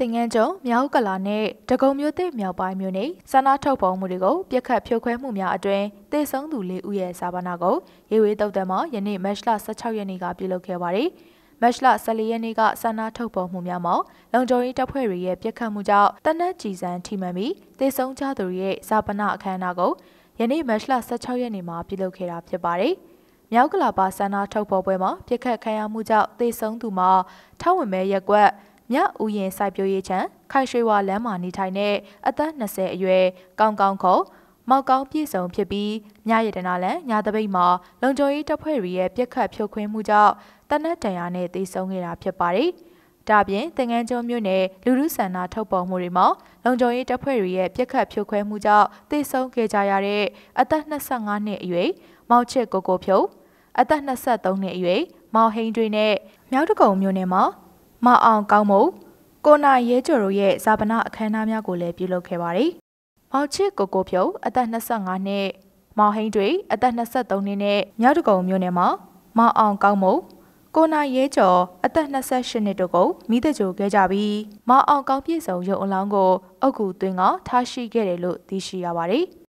တင်ငန်းကျုံမြောက်ကလာနဲ့တကုံမြို့သစ်မြောက်ပိုင်းမြို့နယ်ဆန္ဒထုတ်ဖော်မှုတွေကိုပြက်ခတ်ဖြိုခွဲမှုများအတွင်တေဆုံးသူ၄ဦးရဲ့စာပနာကိုရေဝေးတုတ်တံမှာယနေ့မတ်လ16ရက်နေ့ကပြုလုပ်ခဲ့ပါတယ်။မတ်လ14ရက်နေ့ကဆန္ဒထုတ်ဖော်မှုများမှာလုံခြုံရေးတပ်ဖွဲ့တွေရဲ့ပြက်ခတ်မှုကြောင့်တနက်ကြည်စံထိမှန်ပြီးတေဆုံးကြသူတွေရဲ့စာပနာအခမ်းအနားကိုယနေ့မတ်လ16ရက်နေ့မှာပြုလုပ်ခဲ့တာဖြစ်ပါတယ်။မြောက်ကလာပါဆန္ဒထုတ်ဖော်ပွဲမှာပြက်ခတ်ခံရမှုကြောင့်တေဆုံးသူမှာထောက်ဝင်မဲ့ရက်ကွက် မြဥယင်စိုက်ပျိုးရေးချံခိုင်ရွှေဝါလမ်းမှာနေထိုင်တဲ့အသက်20အရွယ်ကောင်းကောင်းခေါ်မောက်ကောင်းပြည့်စုံဖြစ်ပြီးညရတနာလန်ညတပိတ်မှာလုံခြုံရေးတပ်ဖွဲ့တွေရဲ့ပြက်ခတ်ဖြုတ်ခွင်းမှုကြောင့်တနက်တန်ရာနဲ့တေဆုံးခဲ့တာဖြစ်ပါတယ်။ဒါပြင်တင်ငန်းကျွန်းမြို့နယ်လူလူဆန္ဒထုတ်ပေါ်မှုတွေမှာလုံခြုံရေးတပ်ဖွဲ့တွေရဲ့ပြက်ခတ်ဖြိုခွဲမှုကြောင့်တေဆုံးခဲ့ကြရတဲ့အသက်25နှစ်အရွယ်မောက်ချစ်ကိုကိုဖြုတ်အသက်23နှစ်အရွယ်မောင်ဟိန်တွေနဲ့မြောက်တကုံမြို့နယ်မှာ မအောင်ကောင်းမုံကိုနာရဲကျော်တို့ရဲ့ဇာပနာအခမ်းအနားများကိုလည်းပြုလုပ်ခဲ့ပါတယ်။မောင်ချစ်ကိုကိုဖြုတ်အသက်25နှစ်မောင်ဟိန်းတွေအသက်23နှစ်နဲ့မြောက်တကုံမြို့နယ်မှာမအောင်ကောင်းမုံကိုနာရဲကျော်အသက်28နှစ်တို့ကိုမိသက်ကြိုခဲ့ကြပြီးမအောင်ကောင်းပြည့်စုံရုံအလောင်းကိုအုတ်ကူသွင်းကထားရှိခဲ့တယ်လို့သိရှိရပါတယ်။